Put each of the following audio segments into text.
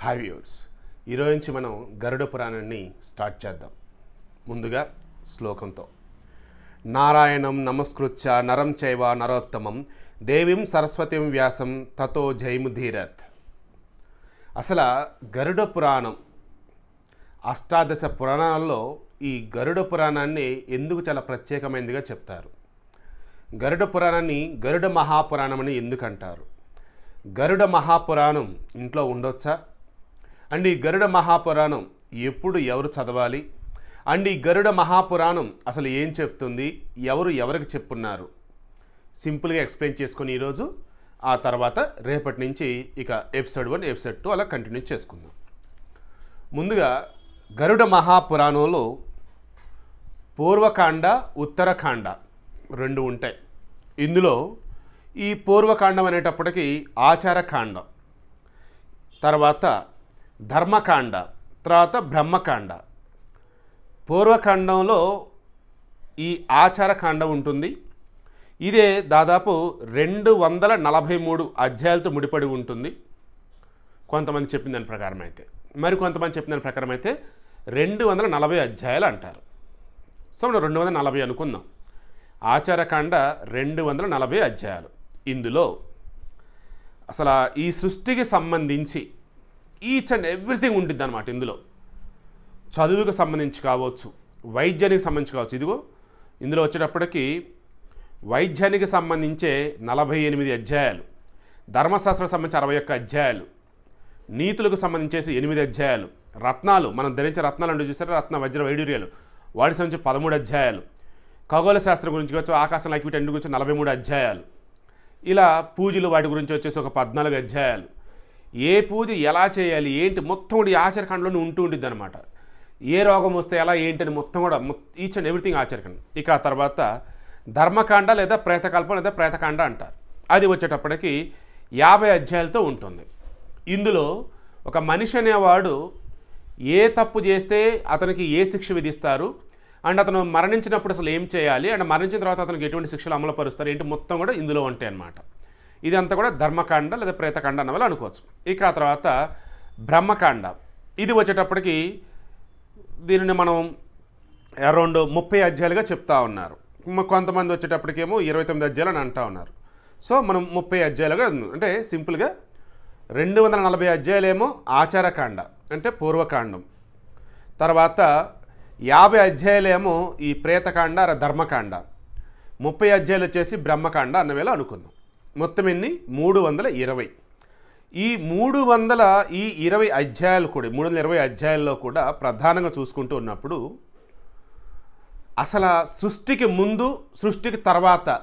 Hi viewers ఈరోజు నుంచి మనం గరుడ పురాణాన్ని స్టార్ట్ చేద్దాం. ముందుగా శ్లోకంతో. నారాయణం నమస్కృత్య నరం చైవ నరోత్తమం దేవీం సరస్వతిం వ్యాసం తతో జైముధీరత్ అసలు గరుడ పురాణం అష్టాదశ పురాణాల్లో ఈ గరుడ పురాణాన్ని ఎందుకు చాలా ప్రత్యేకమైనదిగా చెప్తారు? గరుడ పురాణాన్ని గరుడ మహాపురాణం అని ఎందుకంటారు? గరుడ మహాపురాణం ఇంట్లో ఉండొచ్చా? అండ్ ఈ గరుడ మహాపురాణం ఎప్పుడు ఎవరు చదవాలి? అండ్ ఈ గరుడ మహాపురాణం అసలు ఏం చెప్తుంది? ఎవరు ఎవరికి చెప్పున్నారు? సింపుల్గా ఎక్స్ప్లెయిన్ చేసుకొని ఈరోజు ఆ తర్వాత రేపటి నుంచి ఇక ఎపిసోడ్ వన్ ఎపిసోడ్ టూ అలా కంటిన్యూ చేసుకుందాం. ముందుగా గరుడ మహాపురాణంలో పూర్వకాండ ఉత్తరకాండ రెండు ఉంటాయి. ఇందులో ఈ పూర్వకాండం అనేటప్పటికి ఆచారకాండం తర్వాత ధర్మకాండ తర్వాత బ్రహ్మకాండ. పూర్వకాండంలో ఈ ఆచారకాండం ఉంటుంది. ఇదే దాదాపు రెండు వందల నలభై మూడు అధ్యాయాలతో ముడిపడి ఉంటుంది. కొంతమంది చెప్పిన దాని ప్రకారం అయితే మరి కొంతమంది చెప్పిన దాని ప్రకారం అయితే రెండు వందల నలభై అధ్యాయాలు అంటారు. సో మనం రెండు వందల నలభై అనుకుందాం. ఆచారకాండ రెండు వందల నలభై అధ్యాయాలు. ఇందులో అసలు ఈ సృష్టికి సంబంధించి ఈచ్ అండ్ ఎవ్రీథింగ్ ఉంటుంది అనమాట ఇందులో. చదువుకు సంబంధించి కావచ్చు వైద్యానికి సంబంధించి కావచ్చు. ఇదిగో ఇందులో వచ్చేటప్పటికి వైద్యానికి సంబంధించే నలభై ఎనిమిది అధ్యాయాలు ధర్మశాస్త్రం సంబంధించి అరవై ఒక్క అధ్యాయాలు నీతులకు సంబంధించేసి ఎనిమిది అధ్యాయాలు రత్నాలు మనం ధరించే రత్నాలు అంటే చూసారా? రత్న వజ్ర వైడూర్యాలు. వాటికి సంబంధించి పదమూడు అధ్యాయాలు. ఖగోళ శాస్త్రం గురించి కావచ్చు ఆకాశం లైక్విటీ అన్ని గురించి నలభై మూడు అధ్యాయాలు. ఇలా పూజలు వాటి గురించి వచ్చేసి ఒక పద్నాలుగు అధ్యాయాలు. ఏ పూజ ఎలా చేయాలి ఏంటి? మొత్తం కూడా ఈ ఆచరకాండలోనే ఉంటూ ఉంటుంది అనమాట ఏ రోగం వస్తే ఎలా ఏంటి అని మొత్తం కూడా ఈచ్ అండ్ ఎవ్రీథింగ్ ఆచరకాండ ఇక ఆ తర్వాత ధర్మకాండ లేదా ప్రేతకల్పం లేదా ప్రేతకాండ అంటారు. అది వచ్చేటప్పటికి యాభై అధ్యాయాలతో ఉంటుంది. ఇందులో ఒక మనిషి అనేవాడు ఏ తప్పు చేస్తే అతనికి ఏ శిక్ష విధిస్తారు అండ్ అతను మరణించినప్పుడు అసలు ఏం చేయాలి అండ్ మరణించిన తర్వాత అతనికి ఎటువంటి శిక్షలు అమలుపరుస్తారు ఏంటి మొత్తం కూడా ఇందులో ఉంటాయి అన్నమాట ఇదంతా కూడా ధర్మకాండ లేదా ప్రేతకాండ అన్న అనుకోవచ్చు. ఇక ఆ తర్వాత బ్రహ్మకాండ. ఇది వచ్చేటప్పటికి దీనిని మనం అరౌండ్ ముప్పై అధ్యాయాలుగా చెప్తా ఉన్నారు. కొంతమంది వచ్చేటప్పటికేమో ఇరవై తొమ్మిది అధ్యాయులు అని అంటా ఉన్నారు. సో మనం ముప్పై అధ్యాయులుగా అంటే సింపుల్గా రెండు వందల నలభై అధ్యాయులేమో ఆచారకాండ అంటే పూర్వకాండం. తర్వాత యాభై అధ్యాయులేమో ఈ ప్రేతకాండ ర- ధర్మకాండ. ముప్పై అధ్యాయులు వచ్చేసి బ్రహ్మకాండ అన్నవేళ అనుకుందాం. మొత్తం ఎన్ని? మూడు వందల ఇరవై. ఈ మూడు వందల ఈ ఇరవై అధ్యాయాలు కూడా మూడు వందల ఇరవై అధ్యాయాల్లో కూడా ప్రధానంగా చూసుకుంటూ ఉన్నప్పుడు అసలు సృష్టికి ముందు సృష్టికి తర్వాత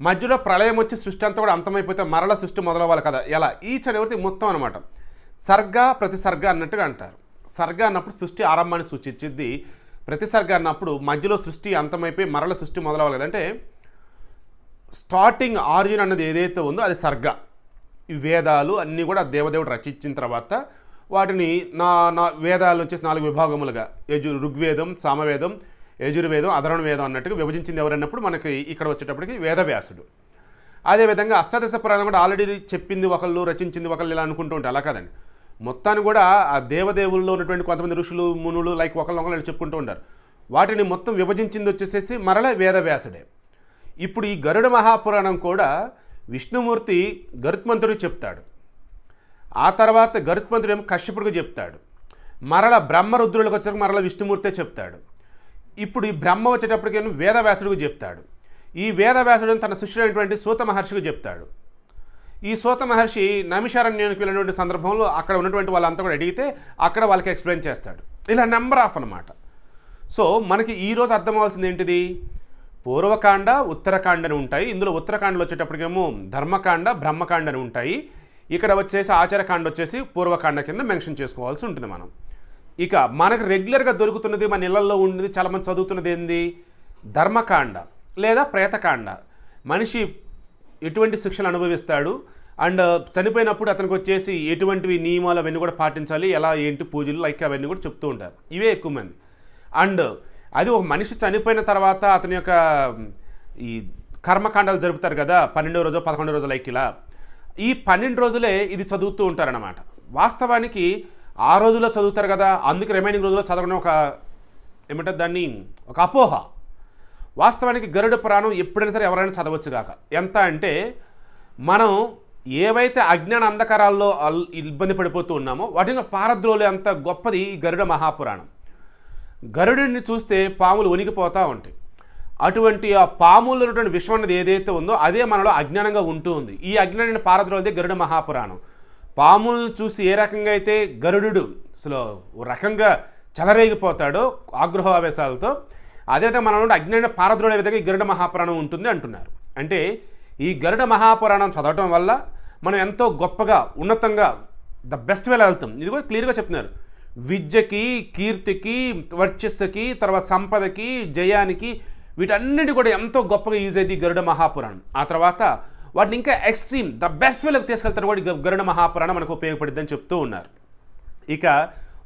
మధ్యలో ప్రళయం వచ్చి సృష్టి అంతా కూడా అంతమైపోతే మరల సృష్టి మొదలవ్వాలి కదా. ఎలా? ఈ చనివర్తి మొత్తం అనమాట సర్గ ప్రతి సర్గ అన్నట్టుగా అంటారు. సర్గ అన్నప్పుడు సృష్టి ఆరంభాన్ని సూచించింది ప్రతి సర్గ అన్నప్పుడు మధ్యలో సృష్టి అంతమైపోయి మరల సృష్టి మొదలవ్వాలి కదంటే స్టార్టింగ్ ఆరిజిన్ అన్నది ఏదైతే ఉందో అది సర్గ. ఈ వేదాలు అన్నీ కూడా దేవదేవుడు రచించిన తర్వాత వాటిని నా నా వేదాలు వచ్చేసి నాలుగు విభాగములుగా. యజు ఋగ్వేదం సామవేదం యజుర్వేదం అధర్వణ వేదం అన్నట్టుగా విభజించింది ఎవరన్నప్పుడు మనకి ఇక్కడ వచ్చేటప్పటికి వేదవ్యాసుడు. అదేవిధంగా అష్టాదశ పురాణం కూడా ఆల్రెడీ చెప్పింది ఒకళ్ళు రచించింది ఒకళ్ళు ఇలా అనుకుంటూ ఉంటారు అలా కాదండి. మొత్తాన్ని కూడా ఆ దేవదేవుల్లో ఉన్నటువంటి కొంతమంది ఋషులు మునులు లైక్ ఒకళ్ళు ఒకళ్ళు చెప్పుకుంటూ ఉంటారు. వాటిని మొత్తం విభజించింది వచ్చేసేసి మరల వేదవ్యాసుడే. ఇప్పుడు ఈ గరుడ మహాపురాణం కూడా విష్ణుమూర్తి గరుత్మంతుడికి చెప్తాడు. ఆ తర్వాత గరుత్మంతుడు ఏమో కశ్యపుడికి చెప్తాడు. మరల బ్రహ్మరుద్రులకు వచ్చాక మరల విష్ణుమూర్తే చెప్తాడు. ఇప్పుడు ఈ బ్రహ్మ వచ్చేటప్పటికేమో వేదవ్యాసుడికి చెప్తాడు. ఈ వేదవ్యాసుడు తన శిష్యుడైనటువంటి సూత మహర్షికి చెప్తాడు. ఈ సూత మహర్షి నమిషారణ్యానికి వెళ్ళినటువంటి సందర్భంలో అక్కడ ఉన్నటువంటి వాళ్ళంతా కూడా అడిగితే అక్కడ వాళ్ళకి ఎక్స్ప్లెయిన్ చేస్తాడు. ఇలా నెంబర్ ఆఫ్ అనమాట సో మనకి ఈరోజు అర్థం అవ్వాల్సింది ఏంటిది? పూర్వకాండ ఉత్తరకాండ అని ఉంటాయి. ఇందులో ఉత్తరకాండలో వచ్చేటప్పటికేమో ధర్మకాండ బ్రహ్మకాండ అని ఉంటాయి. ఇక్కడ వచ్చేసి ఆచారకాండ వచ్చేసి పూర్వకాండ కింద మెన్షన్ చేసుకోవాల్సి ఉంటుంది మనం. ఇక మనకు రెగ్యులర్గా దొరుకుతున్నది మన ఇళ్ళలో ఉండేది చాలామంది చదువుతున్నది ఏంది? ధర్మకాండ లేదా ప్రేతకాండ. మనిషి ఎటువంటి శిక్షలు అనుభవిస్తాడు? అండ్ చనిపోయినప్పుడు అతనికి వచ్చేసి ఎటువంటివి నియమాలు అవన్నీ కూడా పాటించాలి? ఎలా ఏంటి పూజలు లైక్ అవన్నీ కూడా చెప్తూ ఉంటారు. ఇవే ఎక్కువ మంది. అండ్ అది ఒక మనిషి చనిపోయిన తర్వాత అతని యొక్క ఈ కర్మకాండాలు జరుపుతారు కదా పన్నెండో రోజు పదకొండో రోజు లైక్ ఇలా. ఈ పన్నెండు రోజులే ఇది చదువుతూ ఉంటారన్నమాట. వాస్తవానికి ఆ రోజుల్లో చదువుతారు కదా అందుకే రిమైనింగ్ రోజుల్లో చదవడం ఒక ఏమంటారు దాన్ని ఒక అపోహ. వాస్తవానికి గరుడ పురాణం ఎప్పుడైనా సరే ఎవరైనా చదవచ్చు కాక ఎంత అంటే మనం ఏవైతే అజ్ఞాన అంధకారాల్లో ఇబ్బంది పడిపోతూ ఉన్నామో వాటిని పారద్రోలే అంత గొప్పది ఈ గరుడ మహాపురాణం. గరుడిని చూస్తే పాములు వణికిపోతూ ఉంటాయి. అటువంటి ఆ పాములు ఉన్నటువంటి విశ్వం అనేది ఏదైతే ఉందో అదే మనలో అజ్ఞానంగా ఉంటూ ఉంది. ఈ అజ్ఞానాన్ని పారద్రోలదే గరుడ మహాపురాణం. పాములను చూసి ఏ రకంగా అయితే గరుడు అసలు ఓ రకంగా చెలరేగిపోతాడో ఆగ్రహావేశాలతో అదైతే మనలో అజ్ఞాన పారద్రోడే విధంగా ఈ గరుడ మహాపురాణం ఉంటుంది అంటున్నారు. అంటే ఈ గరుడ మహాపురాణం చదవటం వల్ల మనం ఎంతో గొప్పగా ఉన్నతంగా ద బెస్ట్ వేలో వెళ్తాం. ఇది కూడా క్లియర్గా చెప్తున్నారు. విద్యకి కీర్తికి వర్చస్సుకి తర్వాత సంపదకి జయానికి వీటన్నిటి కూడా ఎంతో గొప్పగా యూజ్ అయ్యింది గరుడ మహాపురాణం. ఆ తర్వాత వాటిని ఇంకా ఎక్స్ట్రీమ్ ద బెస్ట్ వేలకు తీసుకెళ్తారు కూడా గరుడ మహాపురాణం మనకు ఉపయోగపడుద్దని చెప్తూ ఉన్నారు. ఇక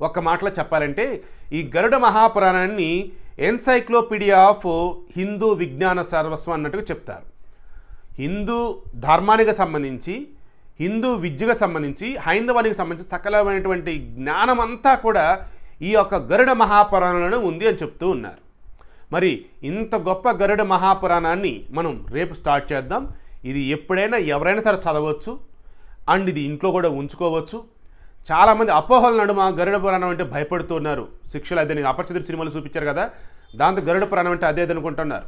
ఒక్క మాటలో చెప్పాలంటే ఈ గరుడ మహాపురాణాన్ని ఎన్సైక్లోపీడియా ఆఫ్ హిందూ విజ్ఞాన సర్వస్వం అన్నట్టుగా చెప్తారు. హిందూ ధర్మానికి సంబంధించి హిందూ విద్యకు సంబంధించి హైందవానికి సంబంధించి సకలమైనటువంటి జ్ఞానం అంతా కూడా ఈ యొక్క గరుడ మహాపురాణంలోనే ఉంది అని చెప్తూ ఉన్నారు. మరి ఇంత గొప్ప గరుడ మహాపురాణాన్ని మనం రేపు స్టార్ట్ చేద్దాం. ఇది ఎప్పుడైనా ఎవరైనా సరే చదవచ్చు. అండ్ ఇది ఇంట్లో కూడా ఉంచుకోవచ్చు. చాలామంది అపోహల నడుమ గరుడ పురాణం అంటే భయపడుతున్నారు శిక్షలు అదే అపరిచితుడు సినిమాలు చూపించారు కదా దాంతో గరుడ పురాణం అంటే అదే అనుకుంటున్నారు.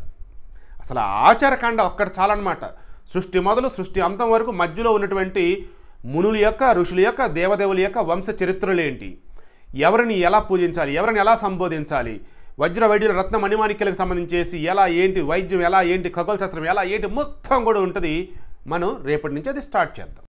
అసలు ఆచారకాండ ఒక్కటి చాలన్నమాట. సృష్టి మొదలు సృష్టి అంతం వరకు మధ్యలో ఉన్నటువంటి మునుల యొక్క ఋషుల యొక్క దేవదేవుల యొక్క వంశ చరిత్రలు ఏంటి? ఎవరిని ఎలా పూజించాలి? ఎవరిని ఎలా సంబోధించాలి? వజ్ర వైద్యుల రత్న మణిమాణిక్యులకు సంబంధించేసి ఎలా ఏంటి? వైద్యం ఎలా ఏంటి? ఖగోళ శాస్త్రం ఎలా ఏంటి? మొత్తం కూడా ఉంటుంది. మనం రేపటి నుంచి అది స్టార్ట్ చేద్దాం.